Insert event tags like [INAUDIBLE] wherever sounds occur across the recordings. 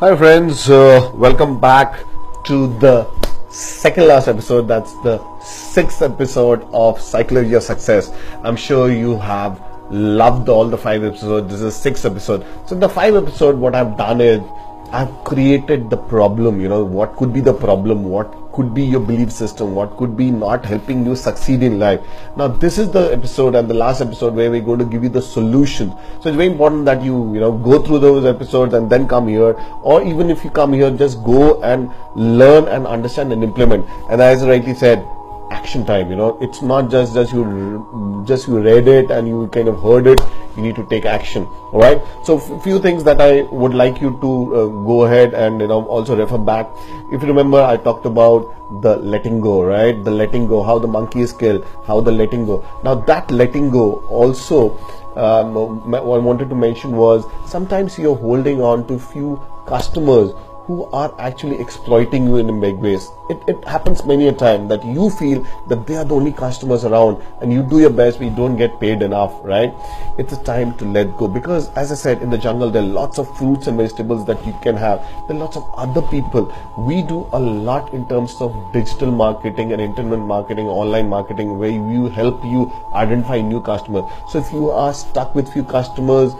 Hi, friends. Uh, welcome back to the second last episode. That's the sixth episode of Psychology of Success. I'm sure you have loved all the five episodes. This is sixth episode. So, the five episode, what I've done is I've created the problem. You know, what could be the problem? What could be your belief system? What could be not helping you succeed in life? Now, this is the episode and the last episode where we're going to give you the solution. So it's very important that you, you know, go through those episodes and then come here, or even if you come here, just go and learn and understand and implement. And as I rightly said, action time you know. It's not just just you just you read it and you kind of heard it you need to take action all right so few things that i would like you to uh, go ahead and you know also refer back. If you remember i talked about the letting go right? The letting go how the monkey is killed how the letting go. Now that letting go also um, what i wanted to mention was sometimes you're holding on to few customers who are actually exploiting you in a big ways. It, it happens many a time that you feel that they are the only customers around and you do your best but you don't get paid enough, right? It's a time to let go because as I said in the jungle there are lots of fruits and vegetables that you can have. There are lots of other people. We do a lot in terms of digital marketing and internet marketing, online marketing where we help you identify new customers. So if you are stuck with few customers,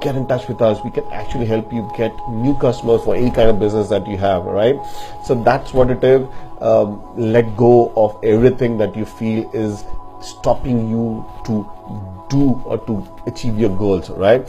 get in touch with us. We can actually help you get new customers for any kind of business that you have right? So that's what it is. Um, let go of everything that you feel is stopping you to do or to achieve your goals right?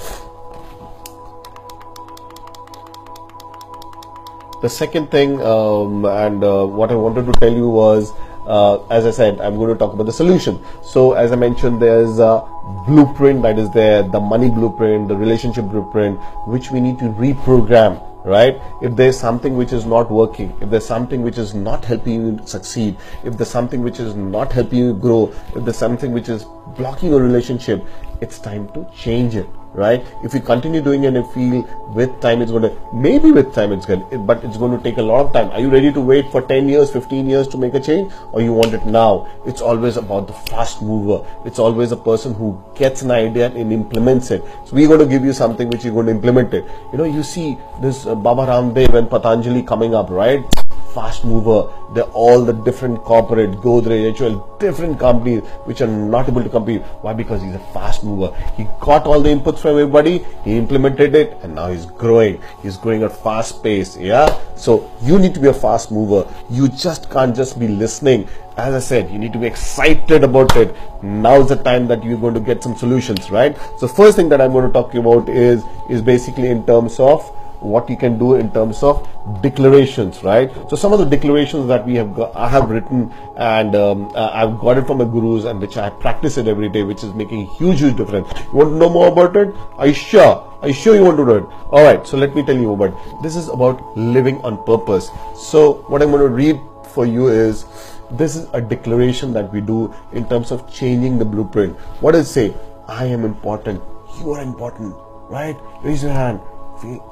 The second thing um, and uh, what i wanted to tell you was uh, as I said, I'm going to talk about the solution. So, as I mentioned, there's a blueprint that is there, the money blueprint, the relationship blueprint, which we need to reprogram right if there's something which is not working if there's something which is not helping you succeed if there's something which is not helping you grow if there's something which is blocking your relationship it's time to change it right? If you continue doing it and feel with time it's going to maybe with time it's good but it's going to take a lot of time. Are you ready to wait for 10 years 15 years to make a change or you want it now? It's always about the fast mover. It's always a person who gets an idea and implements it. So we're going to give you something which you're going to implement it. You know you see this uh, baba ramdev and patanjali coming up right fast mover. They're all the different corporate, Godrej, HUL, different companies which are not able to compete. Why? Because he's a fast mover. He got all the inputs from everybody, he implemented it, and now he's growing. He's growing at fast pace. Yeah. So you need to be a fast mover. You just can't just be listening. As I said, you need to be excited about it. Now's the time that you're going to get some solutions, right? So first thing that I'm going to talk about is is basically in terms of what you can do in terms of declarations right? So some of the declarations that we have got, i have written and um, uh, i've got it from my gurus and which i practice it every day which is making huge huge difference. You want to know more about it? Are you sure? Are you sure you want to do it? All right so let me tell you about this is about living on purpose. So what i'm going to read for you is this is a declaration that we do in terms of changing the blueprint. What does it say? I am important. You are important right? Raise your hand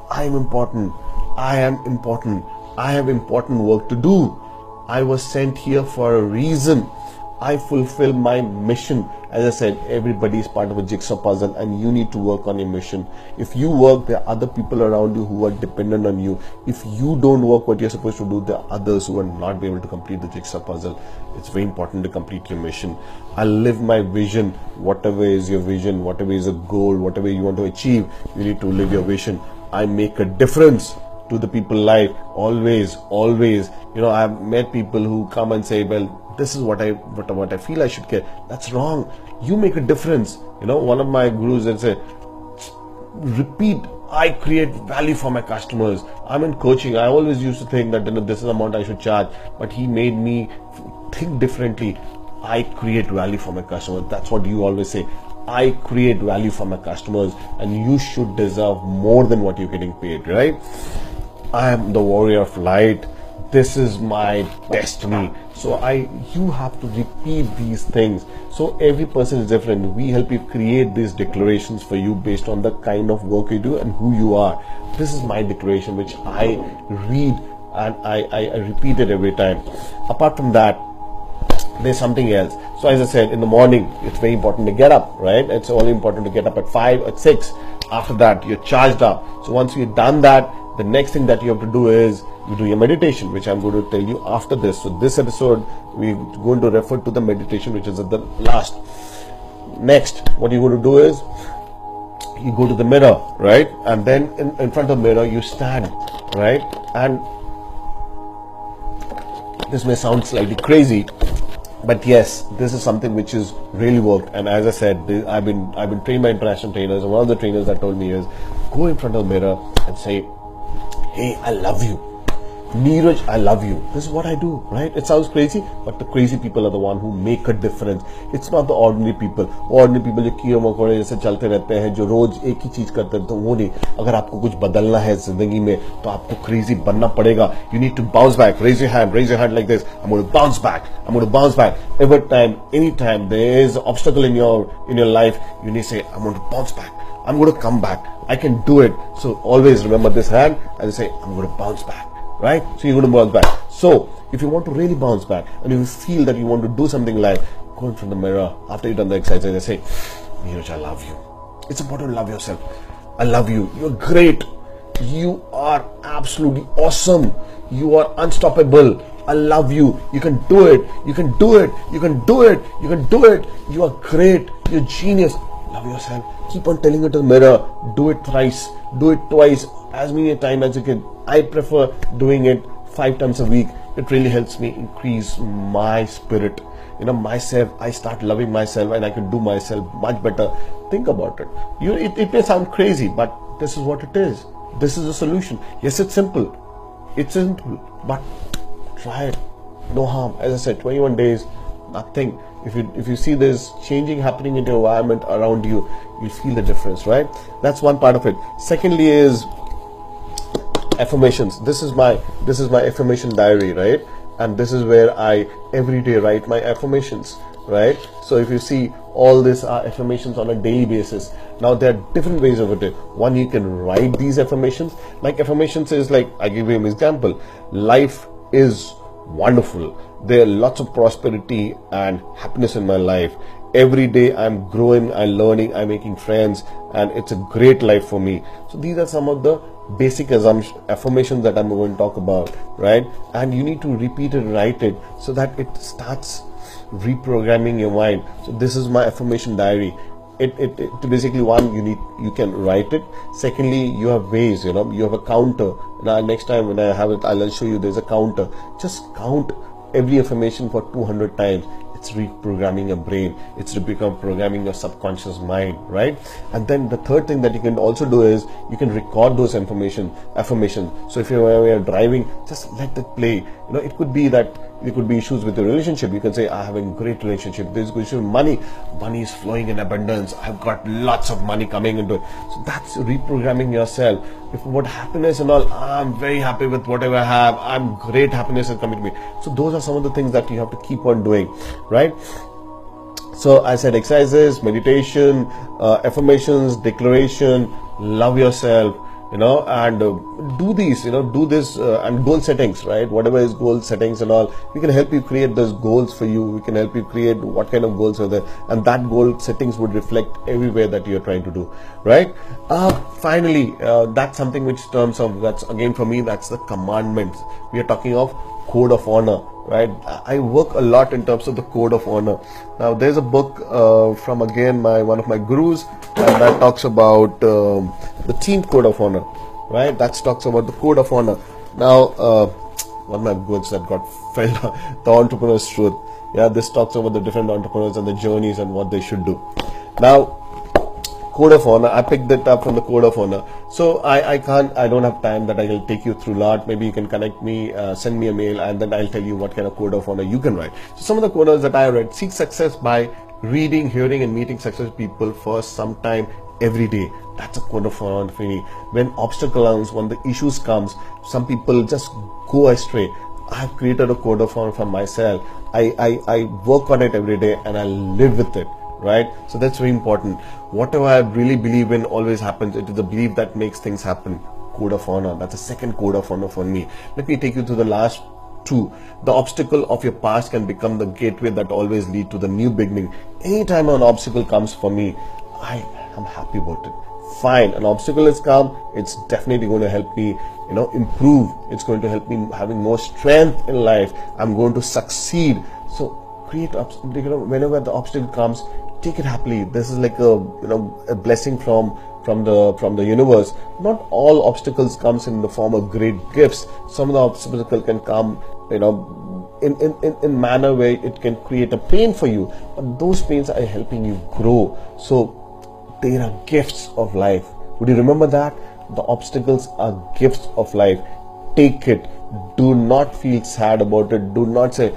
I am important. I am important. I have important work to do. I was sent here for a reason. I fulfill my mission. As I said, everybody is part of a jigsaw puzzle and you need to work on your mission. If you work, there are other people around you who are dependent on you. If you don't work what you're supposed to do, there are others who not be able to complete the jigsaw puzzle. It's very important to complete your mission. I live my vision. Whatever is your vision, whatever is a goal, whatever you want to achieve, you need to live your vision. I make a difference to the people life always always you know i've met people who come and say well this is what i what, what i feel i should care that's wrong you make a difference you know one of my gurus that say repeat I create value for my customers. I'm in coaching. I always used to think that you know, this is the amount I should charge, but he made me think differently. I create value for my customers. That's what you always say. I create value for my customers and you should deserve more than what you're getting paid, right? I am the warrior of light. This is my destiny. So I you have to repeat these things. So every person is different. We help you create these declarations for you based on the kind of work you do and who you are. This is my declaration which I read and I, I, I repeat it every time. Apart from that, there's something else. So as I said, in the morning, it's very important to get up, right? It's only important to get up at five, at six. After that, you're charged up. So once you've done that, the next thing that you have to do is you do your meditation which i'm going to tell you after this. So this episode we're going to refer to the meditation which is at the last. Next what you're going to do is you go to the mirror right? And then in, in front of the mirror you stand right? And this may sound slightly crazy but yes this is something which is really worked. And as i said i've been i've been trained by international trainers and one of the trainers that told me is go in front of the mirror and say hey i love you Neeraj, I love you. This is what I do, right? It sounds crazy, but the crazy people are the one who make a difference. It's not the ordinary people. Ordinary people जो कीड़े मकोड़े जैसे चलते रहते हैं जो रोज एक ही चीज करते हैं तो वो नहीं अगर आपको कुछ बदलना है जिंदगी में तो आपको क्रेजी बनना पड़ेगा you need to bounce back raise your hand raise your hand like this I am going to bounce back I am going to bounce back every time any time there is obstacle in your in your life you need to say i'm going to bounce back i'm going to come back i can do it so always remember this hand and say i'm going to bounce back right? So you're going to bounce back. So if you want to really bounce back and you feel that you want to do something like go in front of the mirror after you've done the exercise and say, Neeraj, I love you. It's important to love yourself. I love you. You're great. You are absolutely awesome. You are unstoppable. I love you. You can do it. You can do it. You can do it. You can do it. You are great. You're genius. Love yourself. Keep on telling it to the mirror. Do it thrice. Do it twice. As many times as you can I prefer doing it five times a week. It really helps me increase my spirit. You know, myself, I start loving myself and I can do myself much better. Think about it. You, it, it may sound crazy, but this is what it is. This is the solution. Yes, it's simple. It's simple, but try it. No harm. As I said, 21 days, nothing. If you if you see this changing happening in your environment around you, you feel the difference, right? That's one part of it. Secondly, is affirmations. This is my this is my affirmation diary right? And this is where i every day write my affirmations right? So if you see all these are affirmations on a daily basis. Now there are different ways of it. One you can write these affirmations. Like affirmations is like i give you an example. Life is wonderful there are lots of prosperity and happiness in my life every day i'm growing i'm learning i'm making friends and it's a great life for me so these are some of the basic assumptions affirmations that I'm going to talk about, right? And you need to repeat it, write it, so that it starts reprogramming your mind. So this is my affirmation diary. It, it, it basically one you need you can write it. Secondly, you have ways. You know you have a counter. Now next time when I have it, I'll show you. There's a counter. Just count every affirmation for 200 times it's reprogramming your brain it's become programming your subconscious mind right and then the third thing that you can also do is you can record those information affirmation so if you're driving just let it play you know it could be that there could be issues with the relationship. You can say, I have a great relationship. There's issue with money. Money is flowing in abundance. I've got lots of money coming into it. So that's reprogramming yourself. If what happiness and all, I'm very happy with whatever I have. I'm great happiness is coming to me. So those are some of the things that you have to keep on doing, right? So I said exercises, meditation, uh, affirmations, declaration, love yourself you know and uh, do these you know do this uh, and goal settings right? Whatever is goal settings and all we can help you create those goals for you. We can help you create what kind of goals are there. And that goal settings would reflect everywhere that you're trying to do right? Uh, finally uh, that's something which terms of that's again for me that's the commandments. We are talking of code of honor right? I work a lot in terms of the code of honor. Now there's a book uh, from again my one of my gurus and that talks about um, the team code of honor right? That talks about the code of honor. Now uh, one of my books that got [LAUGHS] filled the entrepreneur's truth. Yeah this talks about the different entrepreneurs and the journeys and what they should do. Now code of honor. I picked that up from the code of honor. So i i can't i don't have time that i will take you through lot. Maybe you can connect me uh, send me a mail and then i'll tell you what kind of code of honor you can write. So some of the codes that i read seek success by reading hearing and meeting successful people for some time every day. That's a code of honor for me. When obstacle comes when the issues comes some people just go astray. I've created a code of honor for myself. I, I i work on it every day and i live with it right? So that's very important. Whatever I really believe in always happens. It is the belief that makes things happen. Code of honor. That's the second code of honor for me. Let me take you to the last two. The obstacle of your past can become the gateway that always lead to the new beginning. Anytime an obstacle comes for me, I am happy about it fine an obstacle has come it's definitely going to help me you know improve it's going to help me having more strength in life i'm going to succeed so create you know whenever the obstacle comes take it happily. This is like a you know a blessing from from the from the universe. Not all obstacles comes in the form of great gifts. Some of the obstacles can come you know in, in, in, in manner where it can create a pain for you. But those pains are helping you grow. So there are gifts of life. Would you remember that? The obstacles are gifts of life. Take it. Do not feel sad about it. Do not say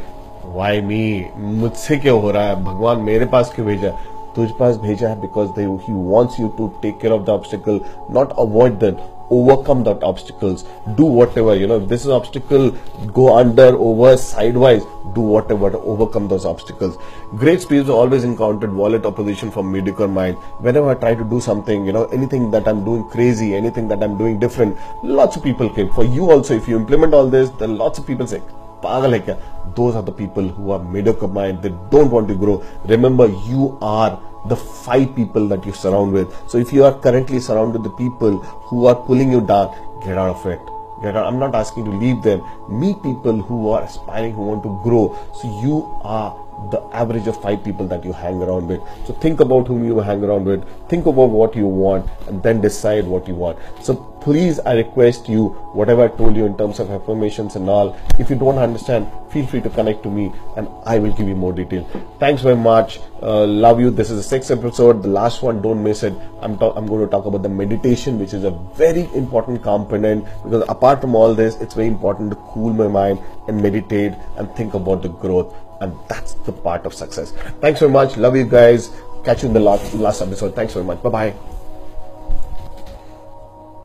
why me मुझसे क्यों हो रहा है? भगवान मेरे पास क्यों भेजा? है तुझ पास भेजा है because they he wants you to take care of the obstacle not avoid that overcome that obstacles do whatever you know this is obstacle go under over side wise do whatever overcome this obstacles great speed always encountered wallet opposition for medical mind whenever try to do something you know anything that I am doing crazy anything that I am doing different lots people came for you also if you implement all this lots people सेक पागल है क्या those are the people who are mediocre mind they don't want to grow remember you are the five people that you surround with. So if you are currently surrounded with the people who are pulling you down, get out of it. Get out. I'm not asking to leave them. Meet people who are aspiring, who want to grow. So you are the average of five people that you hang around with. So think about whom you hang around with, think about what you want, and then decide what you want. So please, I request you, whatever I told you in terms of affirmations and all, if you don't understand, feel free to connect to me and I will give you more detail. Thanks very much. Uh, love you. This is the sixth episode, the last one. Don't miss it. I'm, I'm going to talk about the meditation, which is a very important component because apart from all this, it's very important to cool my mind and meditate and think about the growth and that's the part of success thanks very much love you guys catch you in the last last episode thanks very much bye bye